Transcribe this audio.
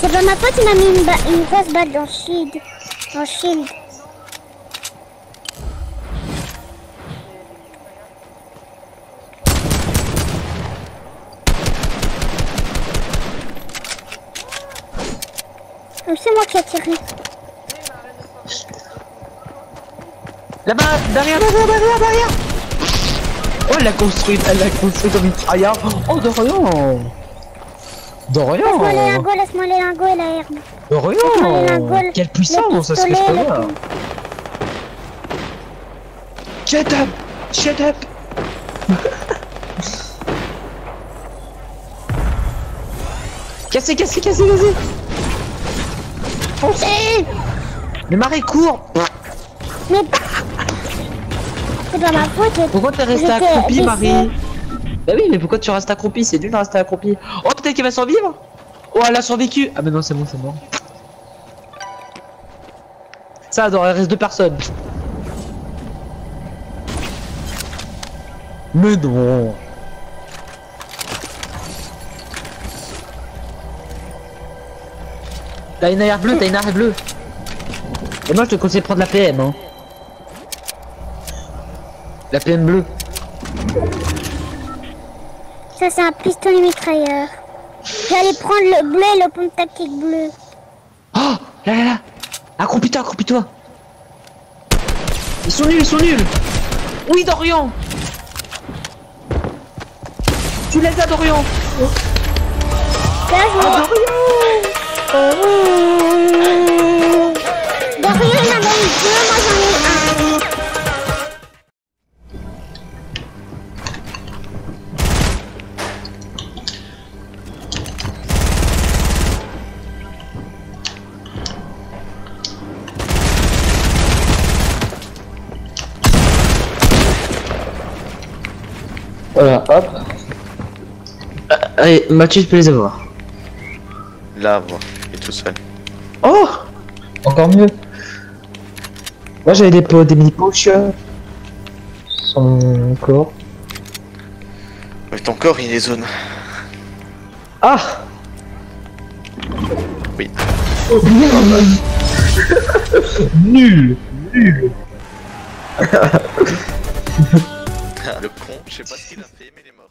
C'est pas ma pote qui m'a mis une, une, grosse balle dans le shield. Dans le shield. Ah, c'est moi qui ai tiré. Là-bas, derrière, derrière, derrière, derrière Oh, elle l'a construit, elle l'a construit comme une tryhard. Oh, rien De Laisse-moi les lingots, laisse-moi les lingots et la herbe. Lingots. Quelle le puissance, ça se fait pistolet, pas la- Shut up Shut up. Cassez, cassez, cassez, cassez. Foncez. Le marais court. Mais c'est pas ma faute. j'ai- Pourquoi t'es resté j'étais accroupi, blessée. Marie Bah oui, mais pourquoi tu restes accroupi? C'est dur de rester accroupi. Oh, peut-être qu'elle va survivre? Oh, elle a survécu Ah, mais non, c'est bon, c'est bon. Ça, dans il reste deux personnes. Mais non T'as une arrière bleue, t'as une arrière bleue. Et moi, je te conseille de prendre la PM, hein. La PM bleue. Ça, c'est un pistolet mitrailleur. J'allais prendre le bleu et le pompe tactique bleu. Oh Là là là Accroupis-toi, accroupis-toi Ils sont nuls, ils sont nuls Oui, Dorian Tu les as, Dorian Là, je Ah. Dorian Dorian, il en a deux, Voilà, hop. Euh, allez, Mathieu, tu peux les avoir. Là, moi, il est tout seul. Oh Encore mieux. Moi, j'avais des, po- des mini-potions. Son corps. Mais ton corps, il est zone. Ah Oui. Nul Nul Le con, je sais pas ce qu'il a fait, mais il est mort.